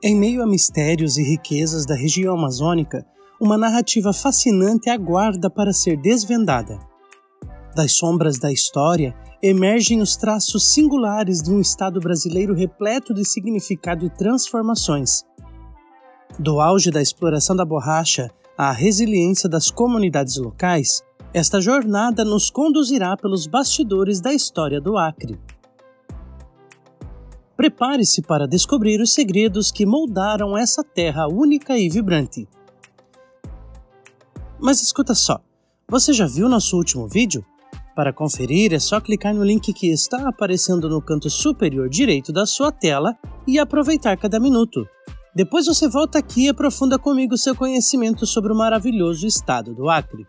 Em meio a mistérios e riquezas da região amazônica, uma narrativa fascinante aguarda para ser desvendada. Das sombras da história emergem os traços singulares de um Estado brasileiro repleto de significado e transformações. Do auge da exploração da borracha à resiliência das comunidades locais, esta jornada nos conduzirá pelos bastidores da história do Acre. Prepare-se para descobrir os segredos que moldaram essa terra única e vibrante. Mas escuta só, você já viu nosso último vídeo? Para conferir é só clicar no link que está aparecendo no canto superior direito da sua tela e aproveitar cada minuto. Depois você volta aqui e aprofunda comigo seu conhecimento sobre o maravilhoso estado do Acre.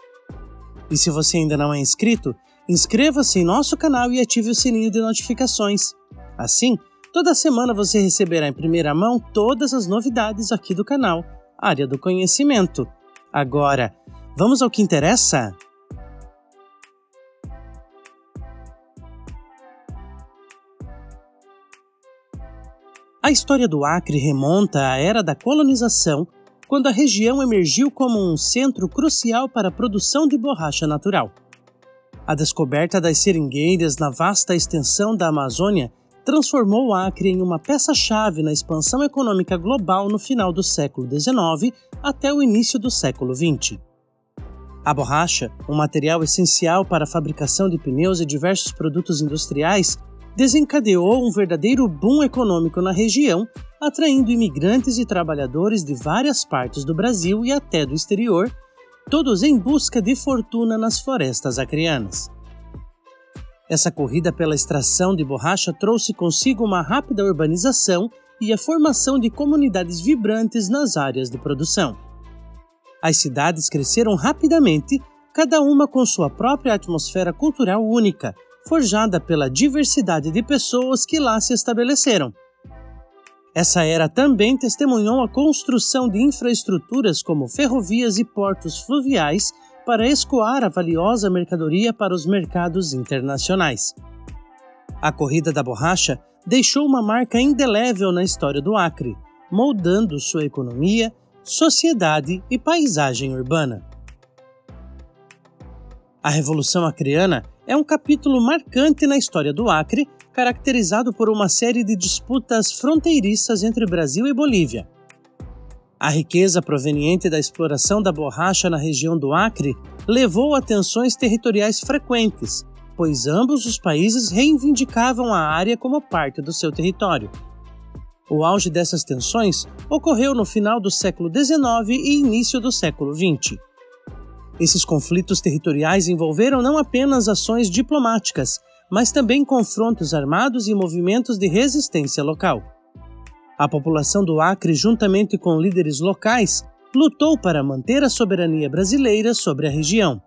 E se você ainda não é inscrito, inscreva-se em nosso canal e ative o sininho de notificações. Assim, Toda semana você receberá em primeira mão todas as novidades aqui do canal, Área do Conhecimento. Agora, vamos ao que interessa? A história do Acre remonta à era da colonização, quando a região emergiu como um centro crucial para a produção de borracha natural. A descoberta das seringueiras na vasta extensão da Amazônia transformou o Acre em uma peça-chave na expansão econômica global no final do século XIX até o início do século XX. A borracha, um material essencial para a fabricação de pneus e diversos produtos industriais, desencadeou um verdadeiro boom econômico na região, atraindo imigrantes e trabalhadores de várias partes do Brasil e até do exterior, todos em busca de fortuna nas florestas acreanas. Essa corrida pela extração de borracha trouxe consigo uma rápida urbanização e a formação de comunidades vibrantes nas áreas de produção. As cidades cresceram rapidamente, cada uma com sua própria atmosfera cultural única, forjada pela diversidade de pessoas que lá se estabeleceram. Essa era também testemunhou a construção de infraestruturas como ferrovias e portos fluviais para escoar a valiosa mercadoria para os mercados internacionais. A corrida da borracha deixou uma marca indelével na história do Acre, moldando sua economia, sociedade e paisagem urbana. A Revolução Acreana é um capítulo marcante na história do Acre, caracterizado por uma série de disputas fronteiriças entre Brasil e Bolívia a riqueza proveniente da exploração da borracha na região do Acre levou a tensões territoriais frequentes, pois ambos os países reivindicavam a área como parte do seu território. O auge dessas tensões ocorreu no final do século XIX e início do século XX. Esses conflitos territoriais envolveram não apenas ações diplomáticas, mas também confrontos armados e movimentos de resistência local. A população do Acre, juntamente com líderes locais, lutou para manter a soberania brasileira sobre a região.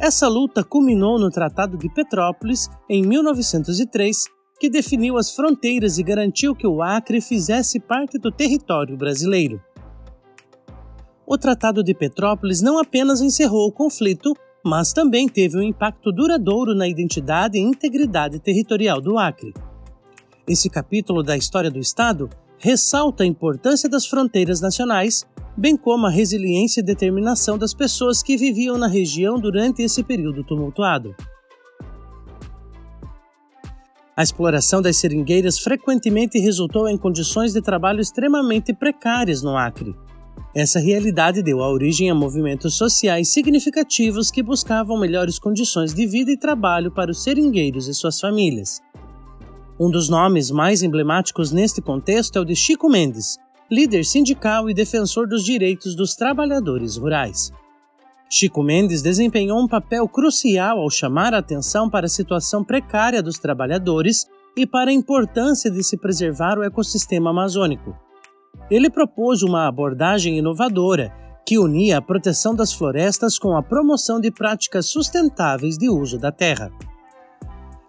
Essa luta culminou no Tratado de Petrópolis, em 1903, que definiu as fronteiras e garantiu que o Acre fizesse parte do território brasileiro. O Tratado de Petrópolis não apenas encerrou o conflito, mas também teve um impacto duradouro na identidade e integridade territorial do Acre. Esse capítulo da história do Estado ressalta a importância das fronteiras nacionais, bem como a resiliência e determinação das pessoas que viviam na região durante esse período tumultuado. A exploração das seringueiras frequentemente resultou em condições de trabalho extremamente precárias no Acre. Essa realidade deu a origem a movimentos sociais significativos que buscavam melhores condições de vida e trabalho para os seringueiros e suas famílias. Um dos nomes mais emblemáticos neste contexto é o de Chico Mendes, líder sindical e defensor dos direitos dos trabalhadores rurais. Chico Mendes desempenhou um papel crucial ao chamar a atenção para a situação precária dos trabalhadores e para a importância de se preservar o ecossistema amazônico. Ele propôs uma abordagem inovadora que unia a proteção das florestas com a promoção de práticas sustentáveis de uso da terra.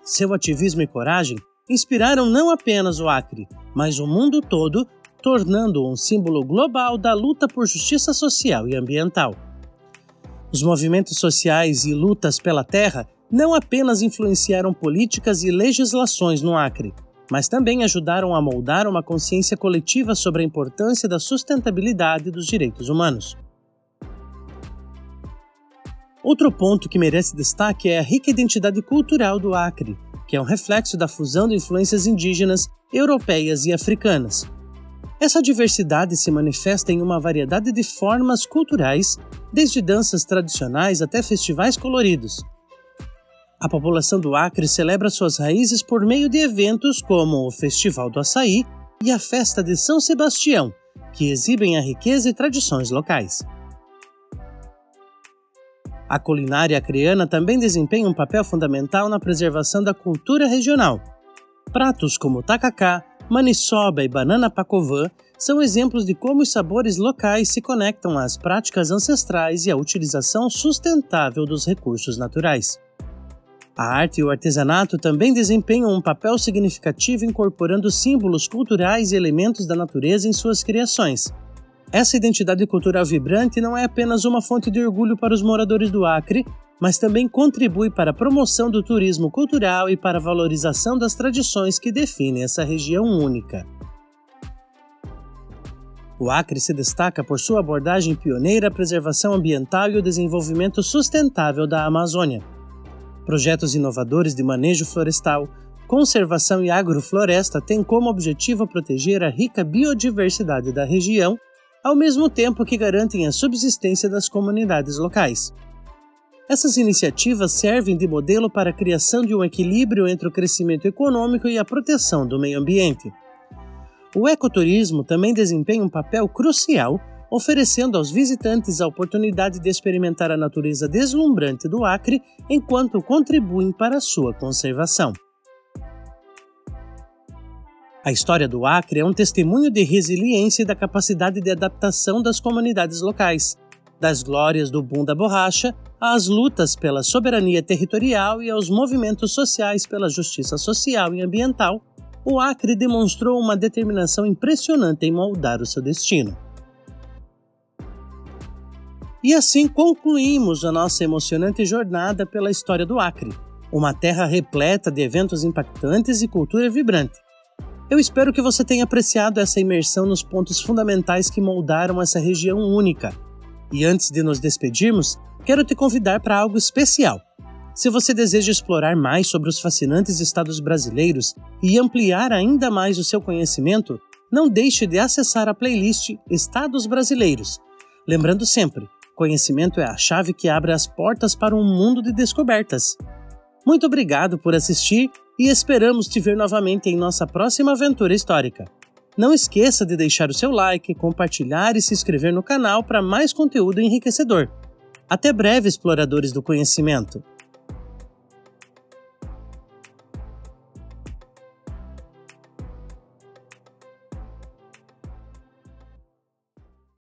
Seu ativismo e coragem inspiraram não apenas o Acre, mas o mundo todo, tornando-o um símbolo global da luta por justiça social e ambiental. Os movimentos sociais e lutas pela terra não apenas influenciaram políticas e legislações no Acre, mas também ajudaram a moldar uma consciência coletiva sobre a importância da sustentabilidade dos direitos humanos. Outro ponto que merece destaque é a rica identidade cultural do Acre, que é um reflexo da fusão de influências indígenas, europeias e africanas. Essa diversidade se manifesta em uma variedade de formas culturais, desde danças tradicionais até festivais coloridos. A população do Acre celebra suas raízes por meio de eventos como o Festival do Açaí e a Festa de São Sebastião, que exibem a riqueza e tradições locais. A culinária acreana também desempenha um papel fundamental na preservação da cultura regional. Pratos como tacacá, maniçoba e banana pacovã são exemplos de como os sabores locais se conectam às práticas ancestrais e à utilização sustentável dos recursos naturais. A arte e o artesanato também desempenham um papel significativo incorporando símbolos culturais e elementos da natureza em suas criações. Essa identidade cultural vibrante não é apenas uma fonte de orgulho para os moradores do Acre, mas também contribui para a promoção do turismo cultural e para a valorização das tradições que definem essa região única. O Acre se destaca por sua abordagem pioneira à preservação ambiental e o desenvolvimento sustentável da Amazônia. Projetos inovadores de manejo florestal, conservação e agrofloresta têm como objetivo proteger a rica biodiversidade da região, ao mesmo tempo que garantem a subsistência das comunidades locais. Essas iniciativas servem de modelo para a criação de um equilíbrio entre o crescimento econômico e a proteção do meio ambiente. O ecoturismo também desempenha um papel crucial, oferecendo aos visitantes a oportunidade de experimentar a natureza deslumbrante do Acre enquanto contribuem para a sua conservação. A história do Acre é um testemunho de resiliência e da capacidade de adaptação das comunidades locais das glórias do boom da borracha às lutas pela soberania territorial e aos movimentos sociais pela justiça social e ambiental, o Acre demonstrou uma determinação impressionante em moldar o seu destino. E assim concluímos a nossa emocionante jornada pela história do Acre, uma terra repleta de eventos impactantes e cultura vibrante. Eu espero que você tenha apreciado essa imersão nos pontos fundamentais que moldaram essa região única e antes de nos despedirmos, quero te convidar para algo especial. Se você deseja explorar mais sobre os fascinantes estados brasileiros e ampliar ainda mais o seu conhecimento, não deixe de acessar a playlist Estados Brasileiros. Lembrando sempre, conhecimento é a chave que abre as portas para um mundo de descobertas. Muito obrigado por assistir e esperamos te ver novamente em nossa próxima aventura histórica. Não esqueça de deixar o seu like, compartilhar e se inscrever no canal para mais conteúdo enriquecedor. Até breve, exploradores do conhecimento!